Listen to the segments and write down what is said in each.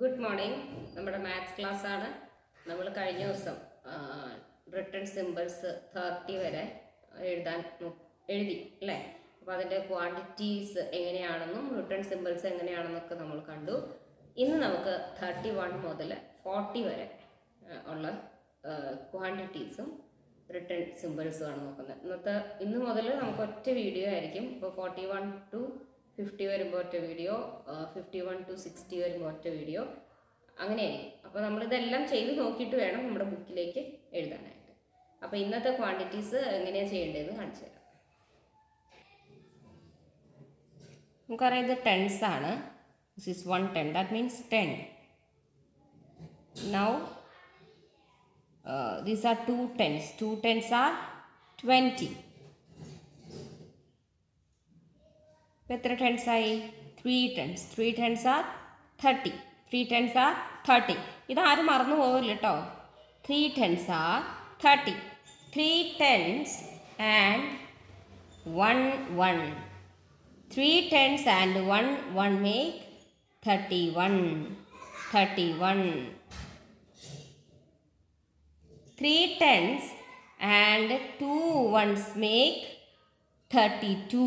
Good morning നമ്മുടെ maths class ആണ് നമ്മൾ കഴിഞ്ഞ ദിവസം റിട്ടേൺ സിമ്പിൾസ് തേർട്ടി വരെ എഴുതാൻ എഴുതി അല്ലേ അപ്പം അതിൻ്റെ ക്വാണ്ടിറ്റീസ് എങ്ങനെയാണെന്നും റിട്ടേൺ സിമ്പിൾസ് എങ്ങനെയാണെന്നൊക്കെ നമ്മൾ കണ്ടു ഇന്ന് നമുക്ക് തേർട്ടി വൺ മുതൽ ഫോർട്ടി വരെ ഉള്ള ക്വാണ്ടിറ്റീസും റിട്ടേൺ ആണ് നോക്കുന്നത് ഇന്നത്തെ ഇന്ന് മുതൽ നമുക്ക് ഒറ്റ വീഡിയോ ആയിരിക്കും ഇപ്പോൾ ഫോർട്ടി വൺ ടു ഫിഫ്റ്റി വരുമ്പോൾ ഒറ്റ video fifty one two sixty വരുമ്പോൾ ഒറ്റ വീഡിയോ അങ്ങനെയായിരിക്കും അപ്പോൾ നമ്മളിതെല്ലാം ചെയ്ത് നോക്കിയിട്ട് വേണം നമ്മുടെ ബുക്കിലേക്ക് എഴുതാനായിട്ട് അപ്പോൾ ഇന്നത്തെ ക്വാണ്ടിറ്റീസ് എങ്ങനെയാണ് ചെയ്യേണ്ടതെന്ന് കാണിച്ചു തരാം നമുക്കറിയാം ഇത് ടെൻസ് ആണ് this is one ten that means ten now these are two tens two tens are twenty Whether tens I? 3 tens. 3 tens are 30. 3 tens are 30. ഇതാരും മറന്നു പോകില്ല കേട്ടോ three tens are thirty three tens and one one three tens and one one make thirty one thirty one three tens and two ones make thirty two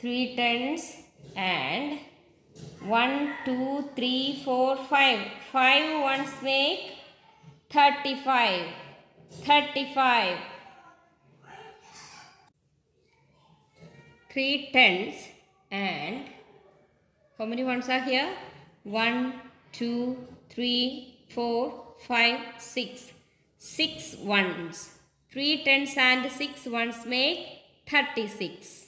Three tens and one two three four five five ones make 35. 35. and how many ones are here? one two three four five six six ones three tens and six ones make 36.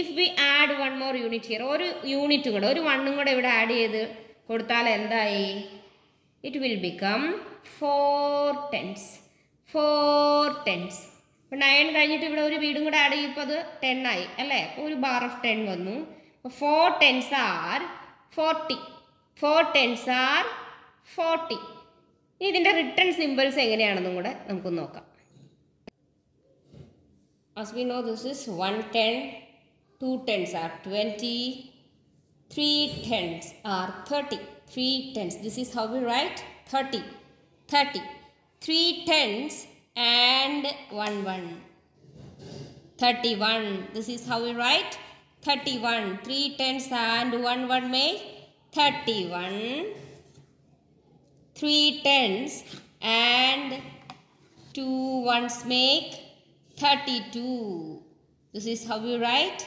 If we add one more unit here ഒരു unit കൂടെ ഒരു വണ്ണും കൂടെ ഇവിടെ add ചെയ്ത് കൊടുത്താൽ എന്തായി it will become four tens four tens ഇപ്പോൾ നയൻ കഴിഞ്ഞിട്ട് ഇവിടെ ഒരു വീടും കൂടെ ആഡ് ചെയ്യും ഇപ്പോൾ അത് ടെൻ ആയി അല്ലേ അപ്പോൾ ഒരു ബാർ ഓഫ് ടെൻ വന്നു അപ്പോൾ four tens are forty four tens are forty ഇനി ഇതിൻ്റെ റിട്ടേൺ സിമ്പിൾസ് എങ്ങനെയാണെന്നും കൂടെ നമുക്ക് നോക്കാം as we know this is 110 2 tens are 20, 3 tens are 30, 3 tens. This is how we write 30, 30, 3 tens and 1 1. 31. This is how we write 31. 3 tens and 1 1 make 31. 3 tens and 2 ones make 32. This is how we write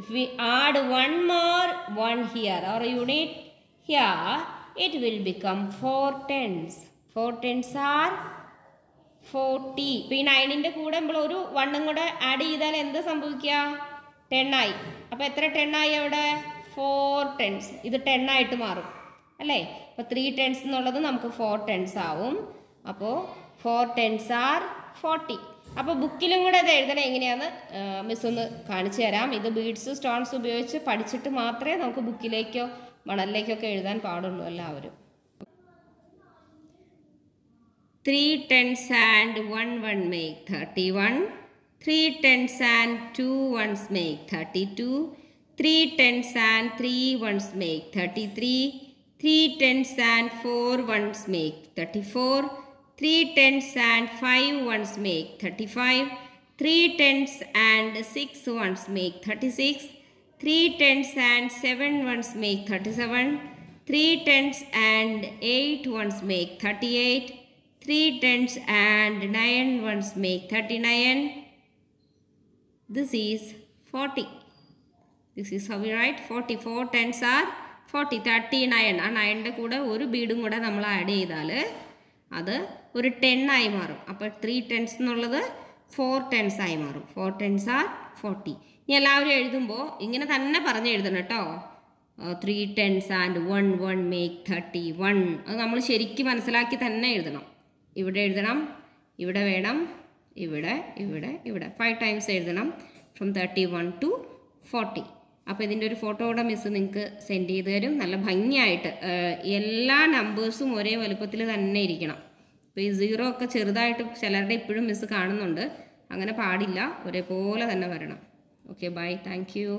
If we add one more 1 here or unit here, it will become 4 tens. 4 tens are forty ഇപ്പം ഈ നയനിൻ്റെ കൂടെ നമ്മൾ ഒരു വണ്ണും കൂടെ add ചെയ്താൽ എന്താ സംഭവിക്കുക ടെണ്ണായി അപ്പോൾ എത്ര ടെണ്ണായി അവിടെ ഫോർ ടെൻസ് ഇത് ടെണ്ണായിട്ട് മാറും അല്ലേ അപ്പോൾ ത്രീ ടെൻസ് എന്നുള്ളത് നമുക്ക് ഫോർ ടെൻസ് ആവും അപ്പോൾ ഫോർ ടെൻസ് ആർ ഫോർട്ടി അപ്പോൾ ബുക്കിലും കൂടെ അത് എഴുതണം എങ്ങനെയാന്ന് മിസ് ഒന്ന് കാണിച്ചു തരാം ഇത് ബീഡ്സ് സ്റ്റോൺസ് ഉപയോഗിച്ച് പഠിച്ചിട്ട് മാത്രമേ നമുക്ക് ബുക്കിലേക്കോ മണലിലേക്കൊക്കെ എഴുതാൻ പാടുള്ളൂ എല്ലാവരും three tens and one one make thirty one three tens and two ones make thirty two three tens and three ones make thirty three three tens and four ones make thirty four 3 tens and 5 ones make 35. 3 tens and 6 ones make 36. 3 tens and 7 ones make 37. 3 tens and 8 ones make 38. 3 tens and 9 ones make 39. This is 40. This is how we write 44 tens are 40. 39. nine നയൻ്റെ കൂടെ one ബീഡും കൂടെ ഒരു ten ആയി മാറും അപ്പോൾ three tens എന്നുള്ളത് four tens ആയി മാറും ഫോർ ടെൻസ് ആർ ഫോർട്ടി ഇനി എല്ലാവരും എഴുതുമ്പോൾ ഇങ്ങനെ തന്നെ പറഞ്ഞ് എഴുതണം കേട്ടോ three tens and one one make thirty one അത് നമ്മൾ ശരിക്കും മനസ്സിലാക്കി തന്നെ എഴുതണം ഇവിടെ എഴുതണം ഇവിടെ വേണം ഇവിടെ ഇവിടെ ഇവിടെ ഫൈവ് ടൈംസ് എഴുതണം from thirty one to forty അപ്പോൾ ഇതിൻ്റെ ഒരു ഫോട്ടോ കൂടെ മിസ് നിങ്ങൾക്ക് സെൻഡ് ചെയ്ത് തരും നല്ല ഭംഗിയായിട്ട് എല്ലാ നമ്പേഴ്സും ഒരേ വലുപ്പത്തിൽ തന്നെ ഇരിക്കണം അപ്പോൾ ഈ സീറോ ഒക്കെ ചെറുതായിട്ട് ചിലരുടെ ഇപ്പോഴും മിസ് കാണുന്നുണ്ട് അങ്ങനെ പാടില്ല ഒരേപോലെ തന്നെ വരണം ഓക്കെ ബൈ താങ്ക്